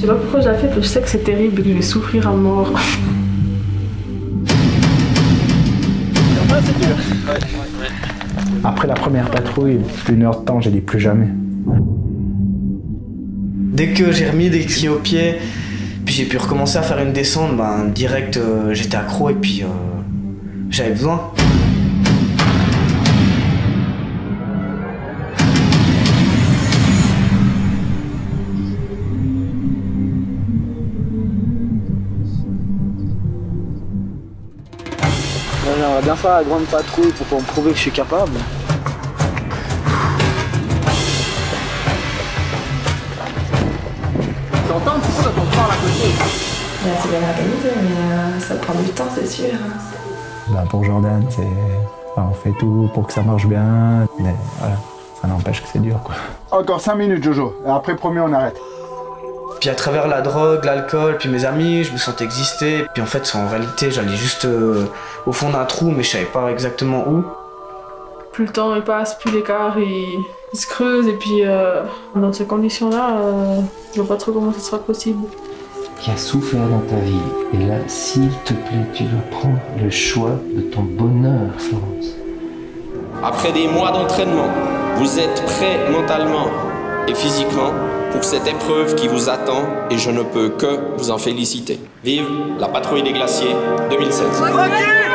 Je sais pas pourquoi je la fais, parce que je sais que c'est terrible et que je vais souffrir à mort. Après la première patrouille, une heure de temps, j'ai dit plus jamais. Dès que j'ai remis des pieds au pied, puis j'ai pu recommencer à faire une descente, ben, direct euh, j'étais accro et puis euh, j'avais besoin. J'aimerais bien faire la grande patrouille pour me prouver que je suis capable. T'entends pourquoi on parle à côté c'est bien organisé, mais euh, ça prend du temps, c'est sûr. Ben, pour Jordan, c'est. ben, on fait tout pour que ça marche bien, mais voilà, ça n'empêche que c'est dur quoi. Encore 5 minutes, Jojo. Et après, promis, on arrête. Puis à travers la drogue, l'alcool, puis mes amis, je me sentais exister. Puis en fait, en réalité, j'allais juste euh, au fond d'un trou, mais je savais pas exactement où. Plus le temps il passe, plus l'écart il, il se creuse, et puis euh, dans ces conditions-là, euh, je vois pas trop comment ça sera possible. qui a souffert dans ta vie. Et là, s'il te plaît, tu dois prendre le choix de ton bonheur, Florence. Après des mois d'entraînement, vous êtes prêt mentalement et physiquement pour cette épreuve qui vous attend et je ne peux que vous en féliciter. Vive la patrouille des glaciers 2016.